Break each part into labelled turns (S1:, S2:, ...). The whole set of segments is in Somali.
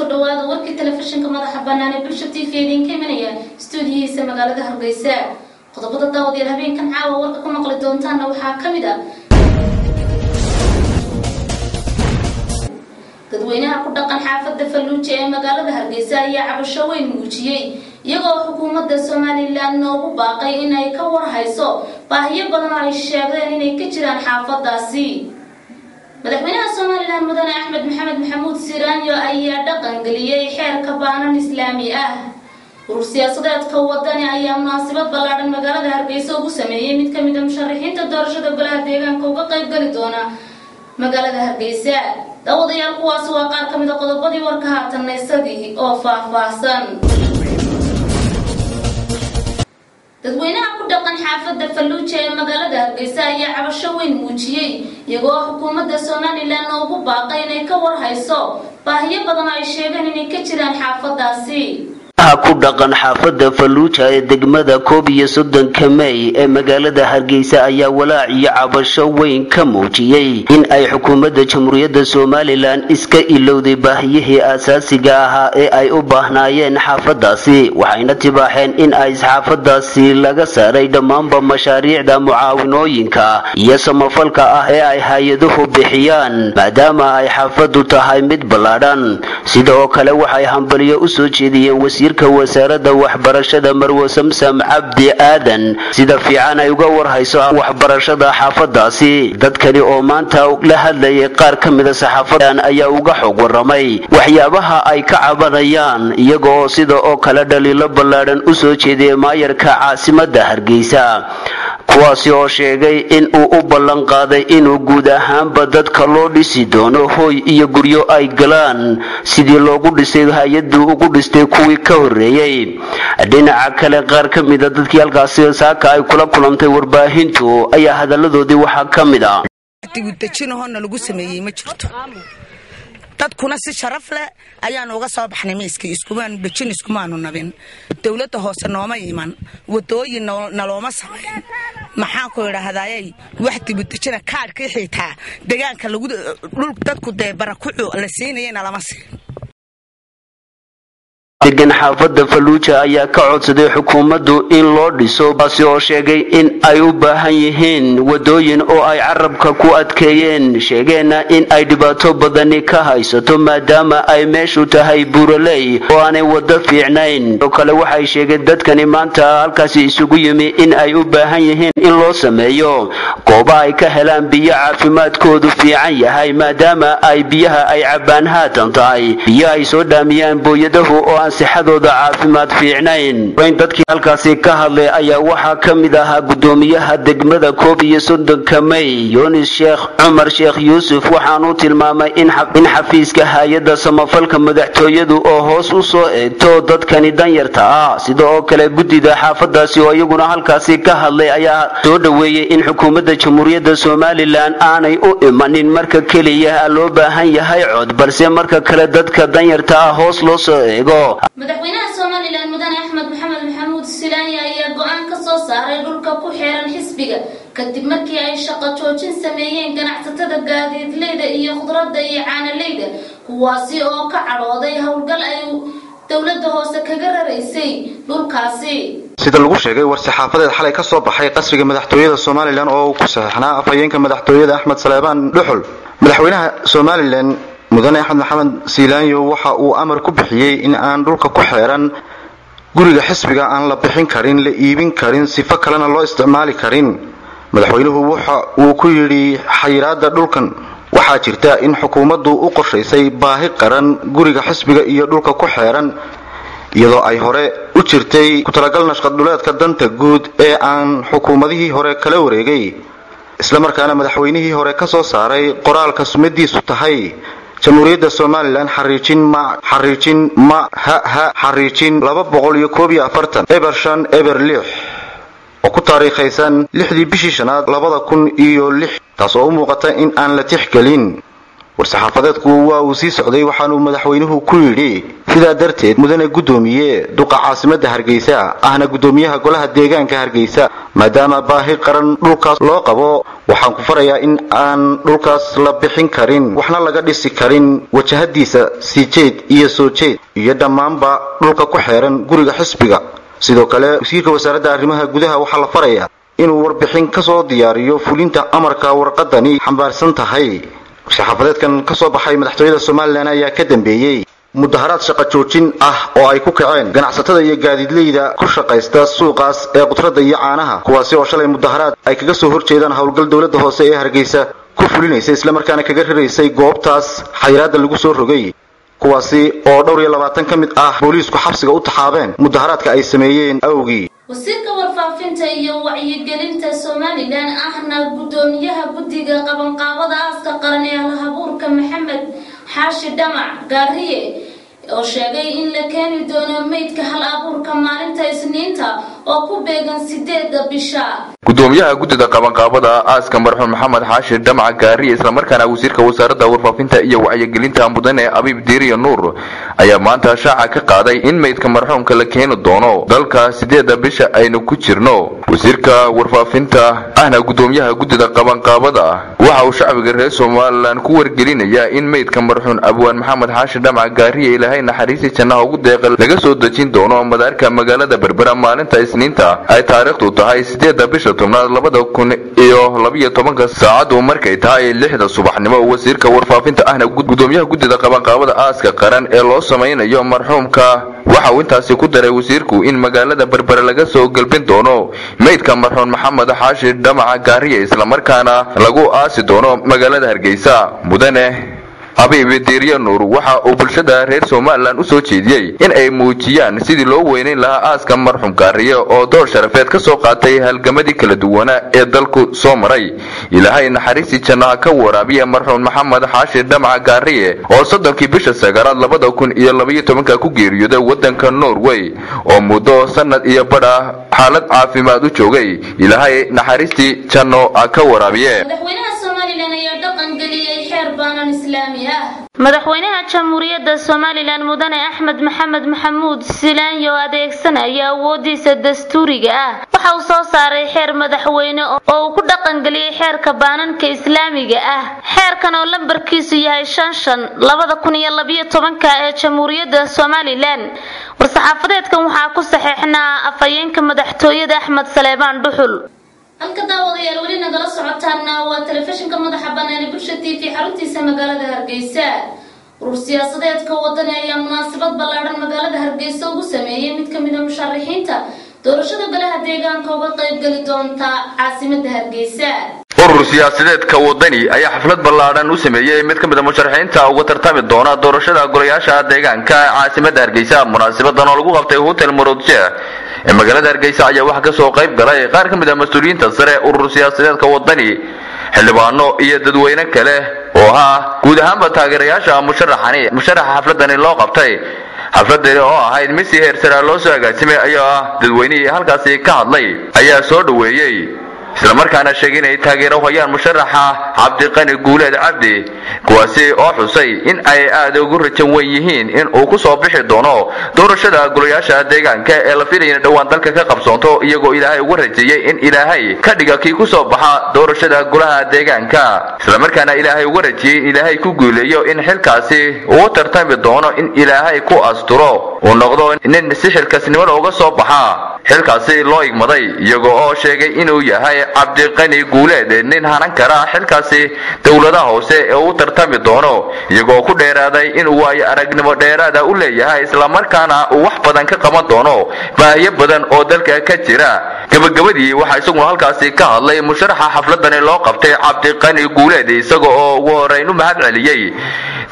S1: naga daawanaysaan kuna soo dhawaada warkii telefishinka madaxa bannaan ee bulsha t v idinka imanaya stuudiyihiisa magaalada hargeysa. Qodobada daawadayaal habeenkan caawa warka ku maqli doontaana waxaa ka mid ah dadweynaha ku dhaqan xaafada falluuja ee magaalada hargeysa ayaa cabasho weyn muujiyey iyagoo xukuumadda somalilan noogu baaqay in ay ka warhayso baahiyo badan oo ay sheegeen inay ka jiraan xaafadaasi madaxweynaha somalilan mudane axmed maxamed maxamuud siraanyo ayaa dhaqangeliyey xeerka baanan islaami ah. Urur siyaasadeedka wadani ayaa munaasabad ballaadhan magaalada hargeysa ugu sameeyey mid ka mid a musharaxiinta doorashada golaha deegaanka uga qayb gali doona magaalada hargeysa. Daawadayaal kuwaasi waa qaar ka mid a qodobadii warka haatanna isagii oo faah-faahsan dadweynaha ku dhaqan xaafada falluuja ee magaalada hargeysa ayaa cabasho weyn muujiyey iyagoo xukuumadda somalilan noogu baaqay inay ka warhayso. Baahiyo badan ay sheegeen inay ka jiraan xaafadaasi
S2: ku dhaqan xaafada falluuja ee degmada koob iyo soddonka mey ee magaalada hargeysa ayaa walaac iyo cabasho weyn ka muujiyey in ay xukuumadda jamhuuriyadda somalilan iska ilowday baahiyihii aasaasiga ahaa ee ay u baahnaayeen xaafadaasi waxayna tibaaxeen in ay xaafadaasi laga saaray dhammaanba mashaariicda mucaawinooyinka iyo samafalka ah ee ay hay'aduhu bixiyaan maadaama ay xaafadu tahay mid ballaadhan sida oo kale waxay hambaliyo u soo jeediyeen wasiirka wasaaradda waxbarashada marwo samsam cabdi aadan sida fiican ay uga warhayso waxbarashada xaafadaasi. Dadkani oo maanta la hadlayay qaar ka mida saxaafadan ayaa uga xog waramay waxyaabaha ay ka cabanayaan iyagooo sida oo kale dhaliilo ballaadhan u soo jeediyay maayarka caasimada hargeysa kuwaasi oo sheegay in uu u ballan qaaday inuu guud ahaanba dadka loo dhisi doono hooy iyo guryo ay galaan. Sidii loogu dhisay hay'addu ugu dhistay kuwii ka horreeyey dhinaca kale qaar ka mida dadkii halkaasi saaka ay kula kulantay warbaahintu ayaa hadalladoodii waxaa ka mid ah
S3: dadkuna si sharaf leh ayaanu uga soo baxnay miiskii iskumaanu dhejin iskumaanu nabin. Dowladda hoose nooma iman wadooyin nalooma samayn maxaan ku idhaahdayay? Wax dibudejina kaadhkii xiitaa degaanka dhul dadku dee barakucu la siinayana lama siin
S2: degan xaafada falluuja ayaa ka codsaday xukuumaddu in loo dhiso kaasi oo sheegay in ay u baahan yihiin wadooyin oo ay carabka ku adkeeyeen. Sheegeenna in ay dhibaato badani ka haysato maadaama ay meeshu tahay buuraley oo aanay waddo fiicnayn. Oo kale waxay sheegeen dadkani maanta halkaasi isugu yimi in ay u baahan yihiin in loo sameeyo. Gooba ay ka helaan biyo caafimaadkoodu fiican yahay maadaama ay biyaha ay cabbaan haatan tahay. Biyo ay soo dhaamiyaan booyadahu oo sixadooda caafimaad fiicnayn. Weyn dadkii halkaasi ka hadlay ayaa waxaa ka mid ahaa guddoomiyaha degmada koob iyo soddonka mey yunis sheekh cumar sheekh yuusuf waxaanuu tilmaamay in xafiiska hay'adda samafalka madaxtooyadu oo hoos u soo eegto dadkani danyarta. Ah sida oo kale guddida xaafadaasi oo iyaguna halkaasi ka hadlay ayaa soo dhoweeyey in xukuumadda jamhuuriyadda somalilan aanay u imanin marka keliya loo baahan yahay cod balse marka kale dadka danyarta ah hoos loo soo eego
S1: madaxweynaha somalilan mudane axmed maxamed maxamuud silaanya ayaa go'aan ka soo saaray dhulka ku xeeran xisbiga. Kadib markii ay shaqo joojin sameeyeen ganacsatada gaadiidleyda iyo khudradda iyo caanaleyda kuwaasi oo ka cadhooday howlgal ay dowladda hoose kaga raraysay dhulkaasi.
S4: Sida lagu sheegay war-saxaafadeed xalay ka soo baxay qasriga madaxtooyada somalilan oo uu ku saxeixnaa afhayeenka madaxtooyada axmed saleebaan dhuxul. Madaxweynaha somalilan mudane axmed maxamed siilaanyo waxa uu amar ku bixiyey in aan dhulka ku xeeran guriga xisbiga aan la bixin karin la iibin karin sifo kalena loo isticmaali karin. Madaxweynuhu waxa uu ku yidhi xayiraada dhulkan waxaa jirta in xukuumaddu u qorshaysay baahi qaran guriga xisbiga iyo dhulka ku xeeran iyadoo ay hore u jirtay ku-talagal nashqaddhuleedka danta guud ee aan xukuumadihii hore kala wareegay. Islamarkaana madaxweynihii hore ka soo saaray qoraalka sumadiisu tahay jamhuuriyadda somalilan xariijin ma xariijin ma ha ha xariijin laba boqol iyo koob iyo afartan eber shan eber lix oo ku taariikhaysan lixdii bishii shanaad labada kun iyo lix taas oo u muuqata in aan la tixgelin war-saxaafadeedku waa uu sii socday waxaanuu madaxweynuhu ku yidhi sidaa darteed mudane guddoomiye duqa caasimadda hargeysa ahna guddoomiyaha golaha deegaanka hargeysa maadaama baahi qaran dhulkaas loo qabo waxaan ku farayaa in aan dhulkaas la bixin karin waxna laga dhisi karin wajahadiisa sii jeed iyo soo jeed iyo dhammaanba dhulka ku xeeran guriga xisbiga. Sidoo kale wasiirka wasaaradda arrimaha gudaha waxaa la farayaa inuu warbixin ka soo diyaariyo fulinta amarka warqadani xambaarsan tahay war-saxaafadeedkan ka soo baxay madaxtooyada somalilan ayaa ka dambeeyey. Mudaharaad shaqa joojin ah oo ay ku kaceen ganacsatada iyo gaadiidleyda ku shaqaysta suuqaas ee qudradda iyo caanaha kuwaasi oo shalay mudaharaad ay kaga soo horjeedaan howlgal dowladda hoose ee hargeysa ku fulinaysa islamarkaana kaga raraysay goobtaas xayiraadda lagu soo rogay kuwaasi oo dhowr iyo labaatan ka mid ah booliisku xabsiga u taxaabeen mudaharaadka ay sameeyeen awgii
S1: wasiirka warfaafinta iyo wacyigelinta somalilan ahna guddoomiyaha guddiga qabanqaabada aaska qaran ee alhabuurka maxamed xaashi dhamac gaariye oo sheegay in la keeni doono meydka hal abuurka maalinta isniinta oo ku beegan sideeda bisha
S5: gudoomiyaha guddida qabanqaabada aaska marxuum maxamed xaashi dhamac gaariye islamarkaana wasiirka wasaaradda warfaafinta iyo wacyigelinta mudane abiib diiriya nuur ayaa maanta shaaca ka qaaday in meydka marxuumka la keeni doono. Dalka sideeda bisha aynu ku jirno. Wasiirka warfaafinta ahna gudoomiyaha guddida qabanqaabada waxa uu shacbiga reer somalilan ku wargelinayaa in meydka marxuum abwaan maxamed xaashi dhamac gaariye ilaahay naxariistii jannaha ugu deeqa laga soo dejin doono. Madaarka magaalada berbera maalinta isniinta ay taariikhdu tahay sideeda bisha tobnaad labada kun iyo labiyo tobanka saacadu markay tahay lixda subaxnimo wasiirka warfaafinta ahna gudoomiyaha guddida qabanqaabada aaska qaran ee loo samaynayo marxuumka. Waxa uu intaasi ku daray wasiirku in magaalada berbere laga soo gelbin doono meydka marxuum maxamed xaashi dhamaca gaariye islamarkaana lagu aasi doono magaalada hargeysa. Mudane abiib diiriya nuur waxa uu bulshada reer somalilan u soo jeediyey in ay muujiyaan sidii loo weynayn lahaa aaska marxuum gaariye oo door sharafeed ka soo qaatay halgamadii kala duwanaa ee dalku soo maray. Ilaahay naxariistii jannaha ka waraabiya marxuum maxamed xaashi dhamaca gaariye oo soddonkii bisha sagaalaad labada kun iyo labaiyo tobanka ku geeriyooday waddanka norway oo muddo sanad iyo badha xaalad caafimaad u joogay. Ilaahay naxariistii janno ka waraabiye
S1: madaxweynaha jamhuuriyadda somalilan mudane axmed maxamed maxamuud silaanyo adeegsanaya awoodiisa dastuuriga ah waxa uu soo saaray xeer madaxweyne oo uu ku dhaqangeliyey xeerka baananka islaamiga ah. Xeerkan oo lambarkiisu yahay shan shan labada kun iyo labiyo tobanka ee jamhuuriyadda somalilan. War-saxaafadeedkan waxaa ku saxeexnaa afhayeenka madaxtooyada axmed saleebaan dhuxul halka daawadayaal weli nagala socotaana waa telefishinka madaxa banaani bulsha t v xaruntiisa magaalada hargeysa. Urur siyaasadeedka wadani ayaa munaasabad ballaadhan magaalada hargeysa ugu sameeyey mid ka mid a musharaxiinta. Doorashada golaha deegaanka uga qaybgeli doonta caasimada hargeysa.
S5: Urur siyaasadeedka wadani ayaa xaflad ballaadhan u sameeyey mid ka mid a musharaxiinta uga tartami doona doorashada golayaasha deegaanka ee caasimada hargeysa. Munaasabadan oo lagu qabtay hotel murodje ee magaalada hargeysa ayaa waxaa ka soo qayb galay. Qaar ka mid ah mas'uuliyiinta sare urur siyaasadeedka wadani xildhibaano iyo dadweyne kale oo ah guud ahaanba taageerayaasha musharaxani musharaxa xafladani loo qabtay. Xafladani oo ahayd mid si heersaraa loo soo agaasimay ayaa ah dadweynihii halkaasi ka hadlay ayaa soo dhoweeyey islamarkaana sheegay inay taageero hayaan musharaxa cabdiqani guuleed cabdi kuwaasi oo xusay in ay aad ugu rajan wen yihiin in uu ku soo bixi doono doorashada golayaasha deegaanka ee la filaya in dhowaan dalka ka qabsoonto iyagoo ilaahay uga rajeeyey in ilaahay ka dhiga kii ku soo baxa doorashada golaha deegaanka. Islamarkaana ilaahay uga rajiyey in ilaahay ku guuleeyo in xilkaasi uu tartami doono in ilaahay ku asturo uu noqdo nin si xilkasnimada uga soo baxa. Xilkaasi loo igmaday iyagoo oo sheegay inuu yahay cabdiqani guuleed nin hanan kara xilkaasi dowladaha hoose ee uu tartami doono iyagoo ku dheeraaday inuu waayo aragnimo dheeraada u leeyahay islamarkaana uu wax badan ka qaban doono. Baahiyo badan oo dalka ka jira. Gabagabadii waxaa isaguna halkaasi ka hadlay musharaxa xafladani loo qabtay cabdiqani guuleed isaga oo ugu horeyn u mahad celiyey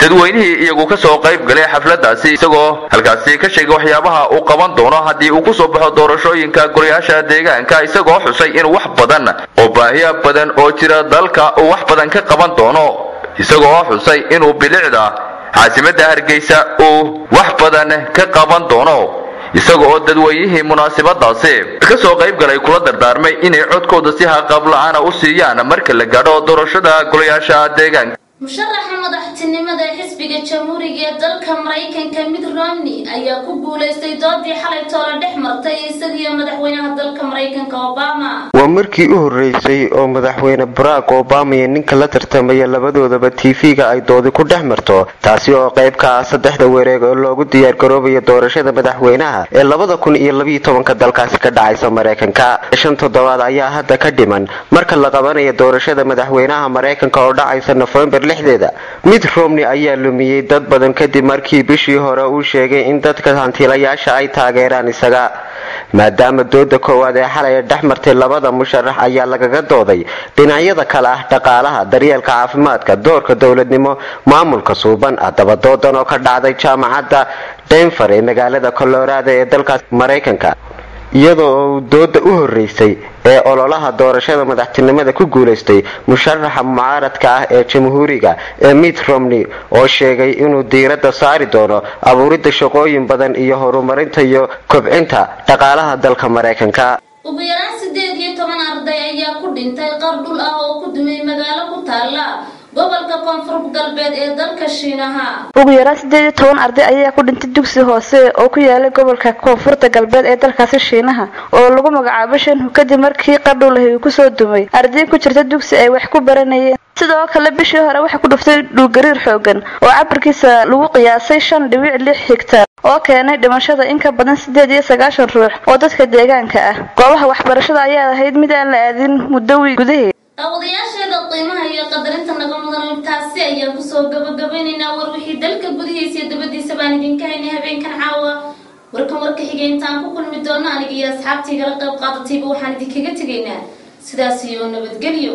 S5: dadweynihii iyagu ka soo qayb galay xafladaasi isagoo halkaasi ka sheegay waxyaabaha uu qaban doono haddii uu ku soo baxo doorashooyinka golayaasha deegaanka isagoo xusay in wax badan oo baahiya badan oo jira dalka uu wax badan ka qaban doono isagoo xusay inuu bilicda caasimadda hargeysa uu wax badan ka qaban doono isaga oo dadweynihii munaasabadaasi ka soo qayb galay kula dardaarmay inay codkooda si haqab la'aana u siiyaan marka la gaadho doorashada golayaasha deegaanka
S1: madaxtinimada xisbiga jamhuuriga ee dalka maraykanka mid romney ayaa ku guulaystay doodii xalay toola dhex martay isagiyo madaxweynaha dalka maraykanka obama.
S6: Waa markii u horeysay oo madaxweyne barack obama iyo ninka la tartamaya labadoodaba tv-ga ay doodi ku dhex marto taasi oo qayb ka ah saddexda wareeg oo loogu diyaargaroobayo doorashada madaxweynaha ee labada kun iyo labiyo tobanka dalkaasi ka dhacaysa maraykanka. Shan toddobaad ayaa hadda ka dhiman marka la qabanayo doorashada madaxweynaha maraykanka oo dhacaysa nofembar lixdeeda mid romney ayaa lumiyey dad badan kadib markii bishii hore uu sheegay in dadka hantiilayaasha ay taageeraan isaga. Maadaama dooda koowaad ee xalay dhex martay labada musharax ayaa lagaga dooday dhinacyada kale ah dhaqaalaha daryeelka caafimaadka doorka dowladnimo maamulka suuban haddaba doodan oo ka dhacday jaamacadda denver ee magaalada colorado ee dalkaas maraykanka iyadoo dooda u horeysay ee ololaha doorashada madaxtinimada ku guulaystay musharaxa mucaaradka ah ee jamhuuriga ee mitt romney oo sheegay inuu diiradda saari doono abuuridda shaqooyin badan iyo horumarinta iyo kobcinta dhaqaalaha dalka maraykanka
S1: ugu yaraan sideed iyo toban arday ayaa ku dhintay qar dhul ah oo ku dumay magaalo ku taala gobolka koonfur galbeed ee dalka shiinaha.
S7: Ugu yaraan sideed iyo toban arday ayaa ku dhintay dugsi hoose oo ku yaalla gobolka koonfurta galbeed ee dalkaasi shiinaha oo lagu magacaabo shanhu kadib markii qardhulahi uu ku soo dumay. Arday ku jirta dugsi ay wax ku baranayeen. Sidoo kale bishii hore waxaa ku dhuftay dhulgariir xoogan oo cabirkiisa lagu qiyaasay shan dhibic lix higtar oo keenay dhimashada in ka badan sideed iyo sagaashan ruux oo dadka deegaanka ah. Goobaha waxbarashada ayaa ahayd mid aan la aadin muddo wiil gudaheed
S1: daawadayaasheeda qiimaha iyo qadarinta naga mudan intaasi ayaan ku soo gabagabaynaynaa. War wixii dalka gudihiisa iyo dabadiisa baan idinka haynay habeenkan caawa. Warkan warka xigay intaan ku kulmi doono aniga iyo asxaabtii igala qayb qaadatayba waxaan idinkaga tegaynaa. Sidaas iyo nabadgelyo